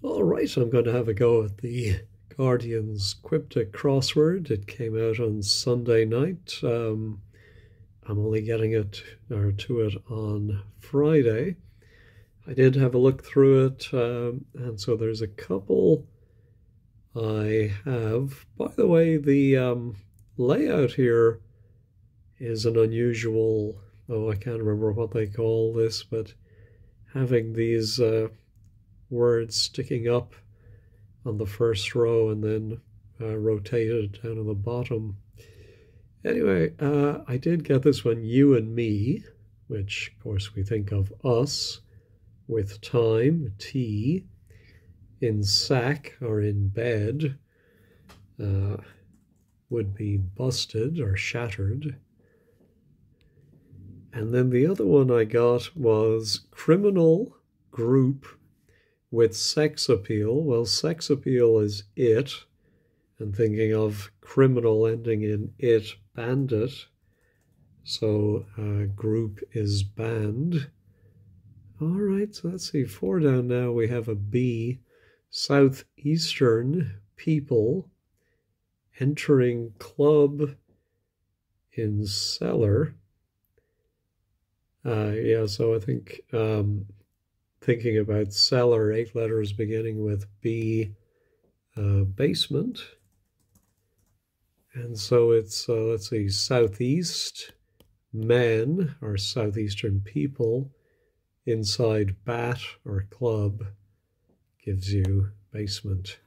All right, I'm going to have a go at the Guardian's Quiptic Crossword. It came out on Sunday night. Um, I'm only getting it or to it on Friday. I did have a look through it, um, and so there's a couple I have. By the way, the um, layout here is an unusual. Oh, I can't remember what they call this, but having these. Uh, words sticking up on the first row and then uh, rotated down on the bottom. Anyway, uh, I did get this one, you and me, which of course we think of us with time, T, in sack or in bed, uh, would be busted or shattered. And then the other one I got was criminal group with sex appeal, well, sex appeal is it, and thinking of criminal ending in it, bandit. So uh, group is band. All right, so let's see, four down now. We have a B, southeastern people entering club in cellar. Uh, yeah, so I think um, thinking about cellar, eight letters beginning with B, uh, basement. And so it's, uh, let's see, southeast, men or southeastern people, inside bat or club gives you basement.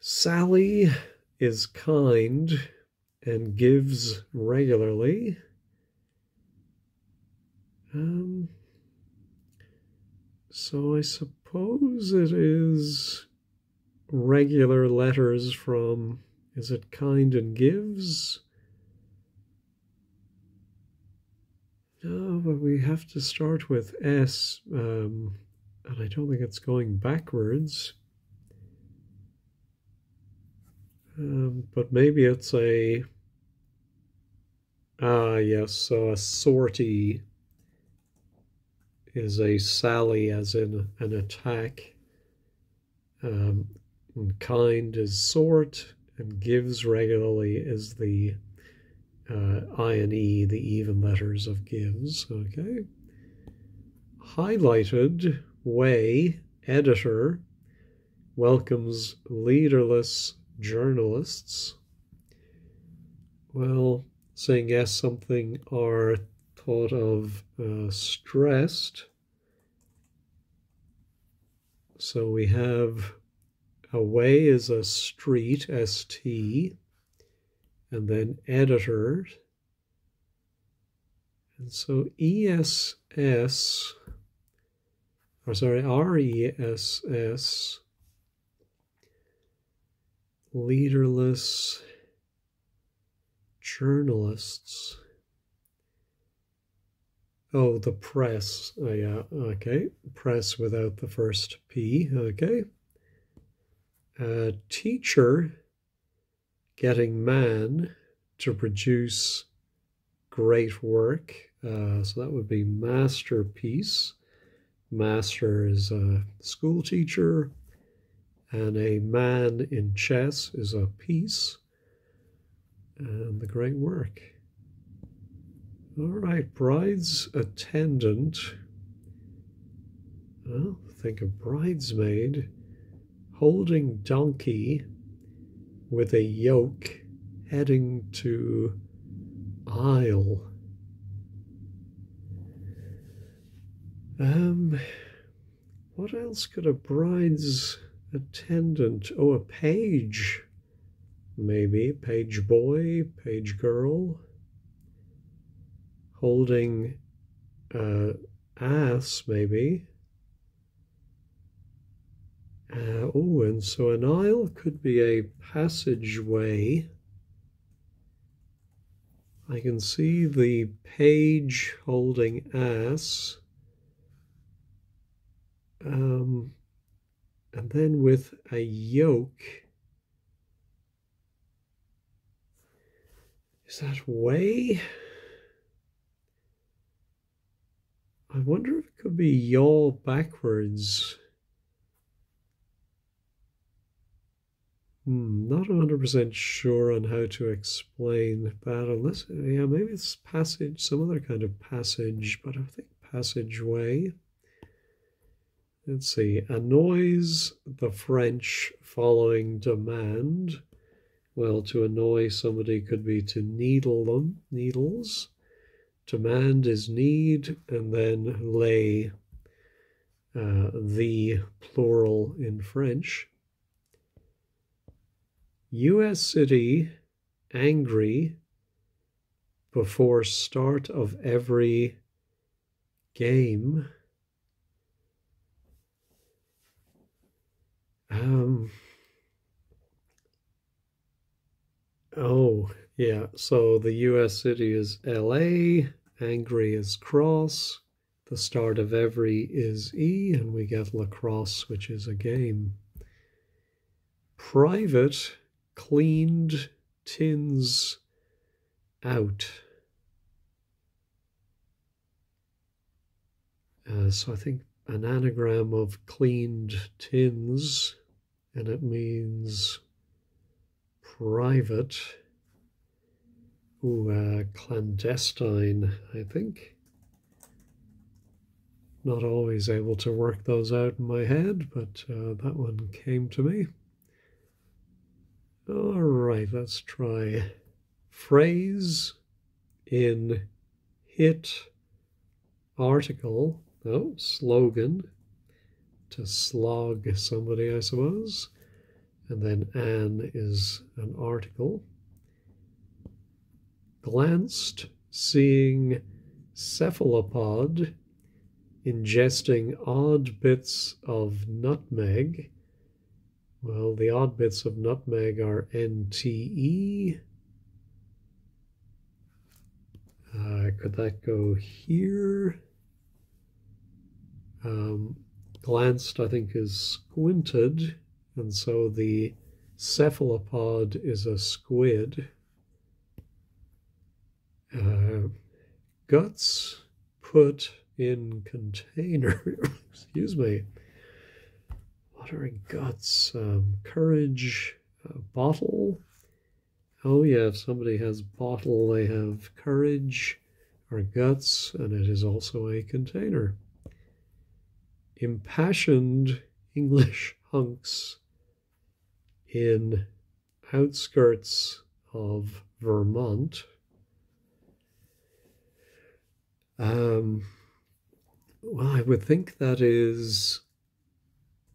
Sally is kind and gives regularly. Um, so I suppose it is regular letters from, is it kind and gives? No, but we have to start with S, um, and I don't think it's going backwards. Um, but maybe it's a, ah, yes, so a sortie is a sally, as in an attack. Um, and kind is sort, and gives regularly is the uh, I and E, the even letters of gives. Okay. Highlighted way editor welcomes leaderless journalists. Well, saying yes something or thought of uh, stressed. So we have a way is a street, ST, and then editor. And so ESS, or sorry, RESS, leaderless journalists. Oh, the press. Oh, yeah, okay. Press without the first P, okay. Uh, teacher getting man to produce great work. Uh, so that would be masterpiece. Master is a school teacher, and a man in chess is a piece, and the great work. All right, bride's attendant. Well, think of bridesmaid holding donkey with a yoke heading to aisle. Um, what else could a bride's attendant? Oh, a page, maybe page boy, page girl holding uh, ass, maybe. Uh, oh, and so an aisle could be a passageway. I can see the page holding ass. Um, and then with a yoke. Is that way? I wonder if it could be yaw backwards. Hmm, not 100% sure on how to explain that, unless, yeah, maybe it's passage, some other kind of passage, but I think passageway. Let's see, annoys the French following demand. Well, to annoy somebody could be to needle them, needles. Demand is need, and then les, uh, the plural in French. US City angry before start of every game. Um, oh, yeah. So the US city is LA, angry is cross, the start of every is E, and we get lacrosse, which is a game. Private cleaned tins out. Uh, so I think an anagram of cleaned tins, and it means private. Ooh, uh, clandestine, I think. Not always able to work those out in my head, but uh, that one came to me. All right, let's try phrase in hit article. Oh, slogan to slog somebody, I suppose. And then an is an article. Glanced, seeing cephalopod ingesting odd bits of nutmeg well, the odd bits of nutmeg are NTE. Uh, could that go here? Um, glanced, I think, is squinted, and so the cephalopod is a squid. Uh, guts put in container. Excuse me. Watery guts, um, courage, uh, bottle. Oh, yeah, if somebody has bottle, they have courage or guts, and it is also a container. Impassioned English hunks in outskirts of Vermont. Um, well, I would think that is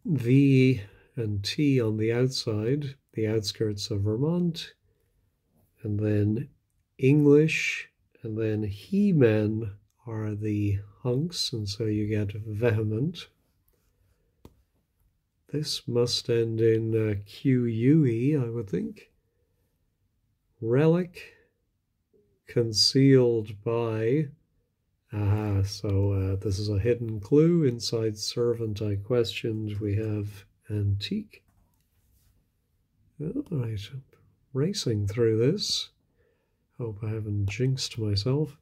V and T on the outside, the outskirts of Vermont, and then English, and then he men are the hunks, and so you get vehement. This must end in uh, QUE, I would think. Relic, concealed by Ah, so uh, this is a hidden clue. Inside servant I questioned, we have antique. All right, racing through this. Hope I haven't jinxed myself.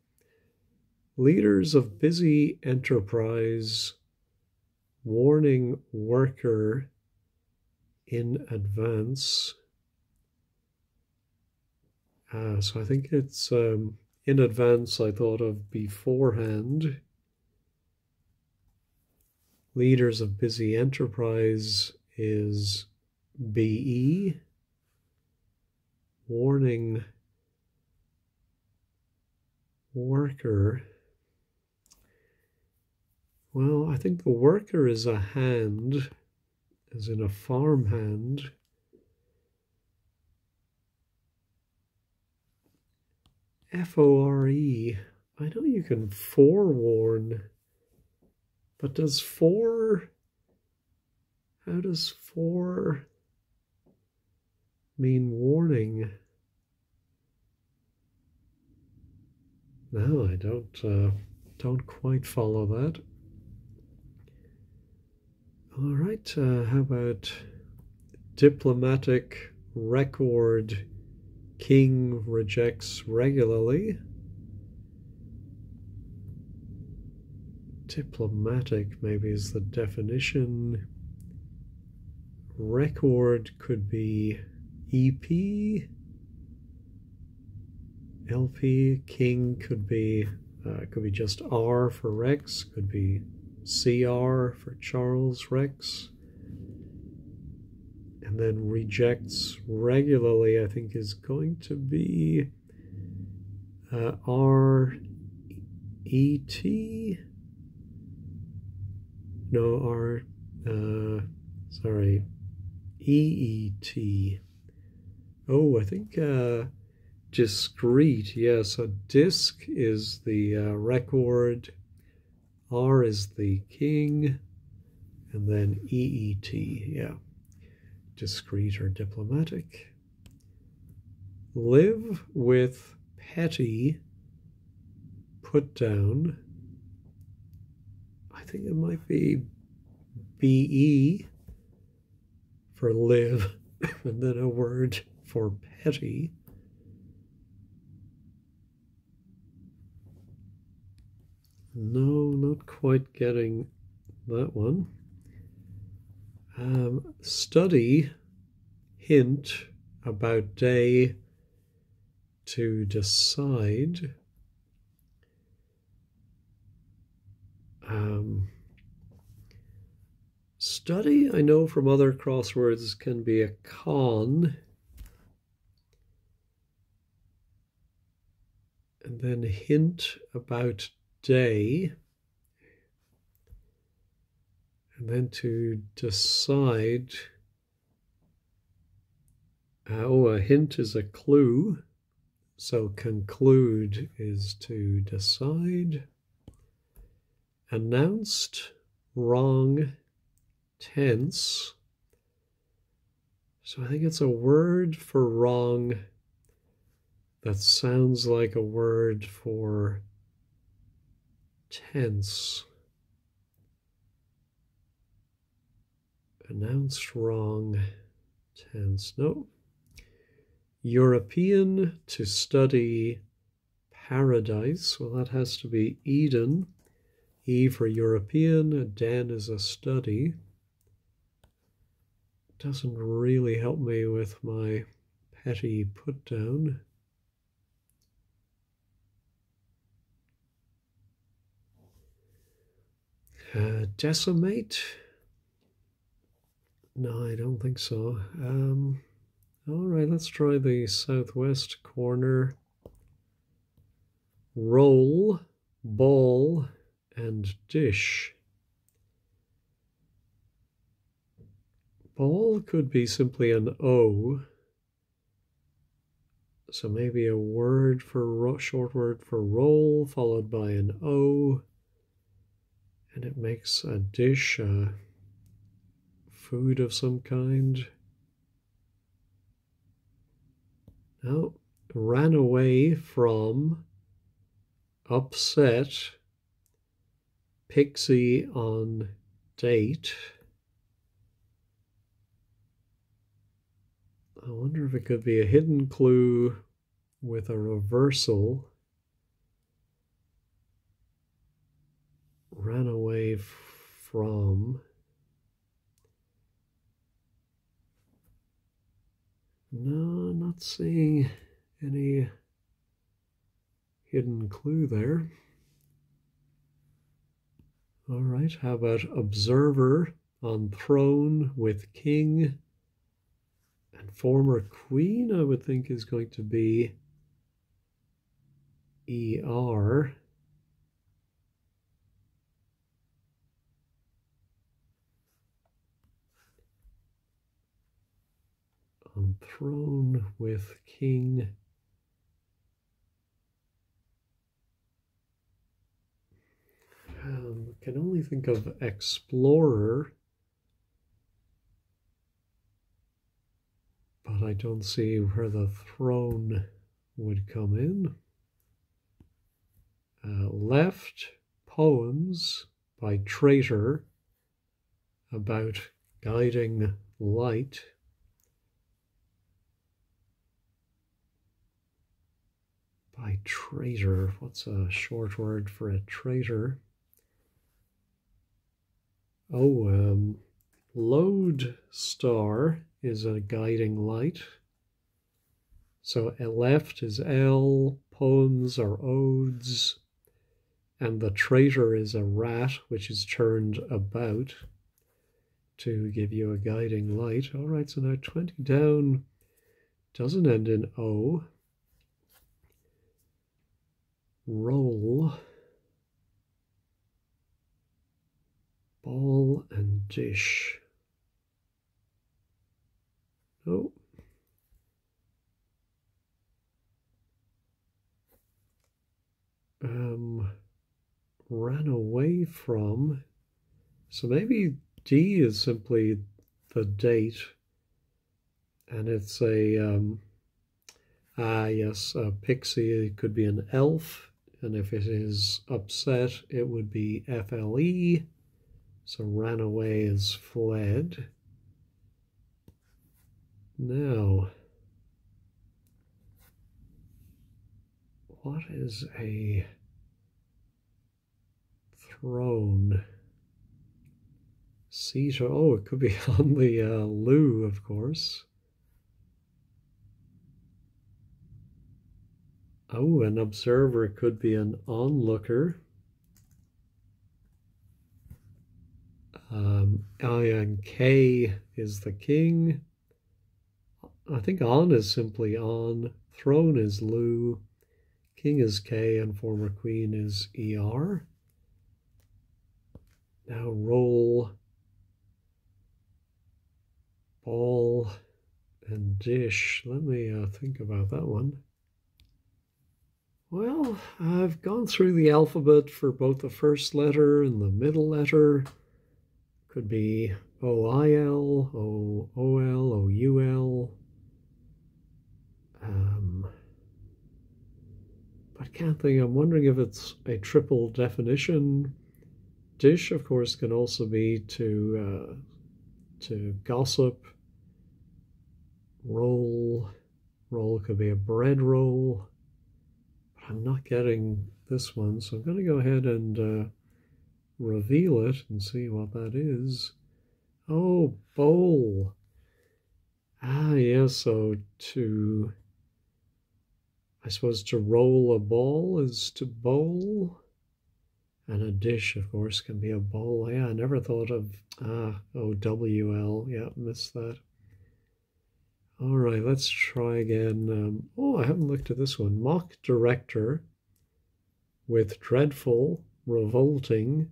Leaders of busy enterprise warning worker in advance. Ah, so I think it's um, in advance I thought of beforehand. Leaders of Busy Enterprise is BE. Warning worker. Well, I think the worker is a hand, as in a farm hand. F O R E. I know you can forewarn, but does for. How does for mean warning? No, I don't. Uh, don't quite follow that. All right. Uh, how about diplomatic record? King rejects regularly. Diplomatic, maybe, is the definition. Record could be EP. LP King could be uh, could be just R for Rex, could be CR for Charles Rex. And then rejects regularly, I think, is going to be uh, R E T. No, R, uh, sorry, E E T. Oh, I think uh, discreet, yes. A disc is the uh, record, R is the king, and then EET, yeah. Discreet or diplomatic. Live with petty, put down. I think it might be BE for live, and then a word for petty. No, not quite getting that one. Um, study, hint about day to decide. Um, study, I know from other crosswords, can be a con. And then hint about day. And then to decide. Uh, oh, a hint is a clue. So conclude is to decide. Announced, wrong, tense. So I think it's a word for wrong that sounds like a word for tense. Announced wrong, tense. No. European to study paradise. Well, that has to be Eden. E for European, Den is a study. Doesn't really help me with my petty put down. Uh, decimate? No, I don't think so. Um, all right, let's try the southwest corner. Roll, ball, and dish. Ball could be simply an O. So maybe a word for short word for roll followed by an O and it makes a dish, uh, food of some kind. Now, ran away from, upset, pixie on date. I wonder if it could be a hidden clue with a reversal. ran away from. No, not seeing any hidden clue there. All right, how about observer on throne with king and former queen? I would think is going to be ER. On throne with king. Um, can only think of explorer, but I don't see where the throne would come in. Uh, left poems by Traitor about guiding light. By traitor. What's a short word for a traitor? Oh, um, lode star is a guiding light. So a left is L, poems are odes, and the traitor is a rat which is turned about to give you a guiding light. All right, so now 20 down doesn't end in O. Roll. Ball and dish. No. Um, ran away from. So maybe D is simply the date, and it's a um, ah yes, a pixie. It could be an elf, and if it is upset, it would be FLE. So ran away is fled. Now, what is a throne? Seat, oh, it could be on the uh, loo, of course. Oh, an observer could be an onlooker. Um, K is the king. I think on is simply on. Throne is loo. King is K and former queen is ER. Now roll, ball, and dish. Let me uh, think about that one. Well, I've gone through the alphabet for both the first letter and the middle letter. Could be O-I-L, O-O-L, O-U-L. Um, but can't think. I'm wondering if it's a triple definition. Dish, of course, can also be to uh, to gossip. Roll, roll could be a bread roll. I'm not getting this one, so I'm going to go ahead and uh, reveal it and see what that is. Oh, bowl. Ah, yes, so to, I suppose to roll a ball is to bowl. And a dish, of course, can be a bowl. Yeah, I never thought of, ah, O-W-L. Yeah, missed that. All right, let's try again. Um, oh, I haven't looked at this one. Mock director with dreadful, revolting,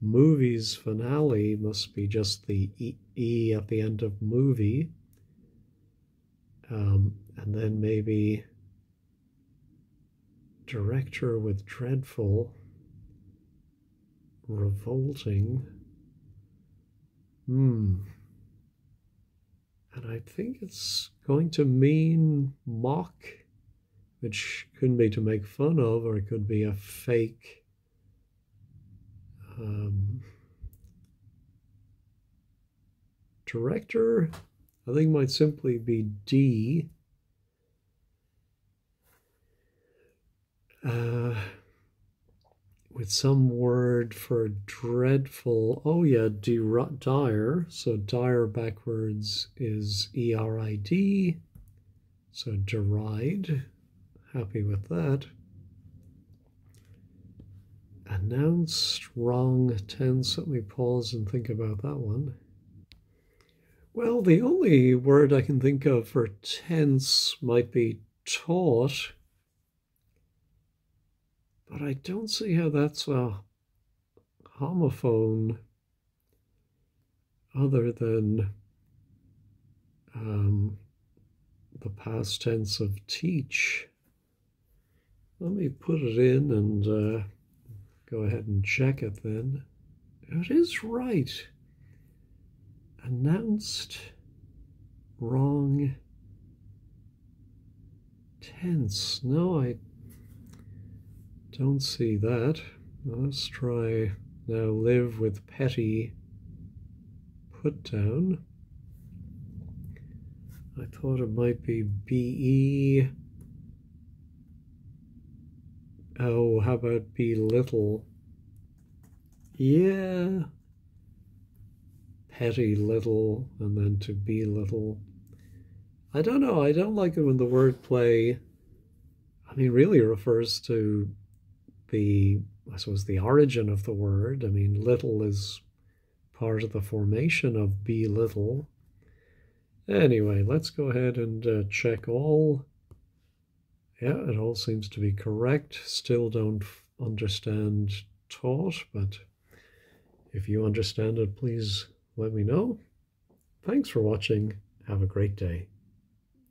Movies finale must be just the E, e at the end of movie. Um, and then maybe director with dreadful, revolting. Hmm. And I think it's going to mean mock, which could be to make fun of, or it could be a fake um, director, I think might simply be D. Uh, with some word for dreadful. Oh, yeah, dire. So dire backwards is E R I D. So deride. Happy with that announced wrong tense. Let me pause and think about that one. Well, the only word I can think of for tense might be taught, but I don't see how that's a homophone other than um, the past tense of teach. Let me put it in and uh, Go ahead and check it then. It is right. Announced wrong tense. No, I don't see that. Let's try now live with petty put down. I thought it might be BE Oh, how about belittle? Yeah. Petty little, and then to belittle. I don't know. I don't like it when the word play, I mean, really refers to the, I suppose, the origin of the word. I mean, little is part of the formation of be little. Anyway, let's go ahead and uh, check all. Yeah, it all seems to be correct. Still don't understand taught, but if you understand it, please let me know. Thanks for watching. Have a great day.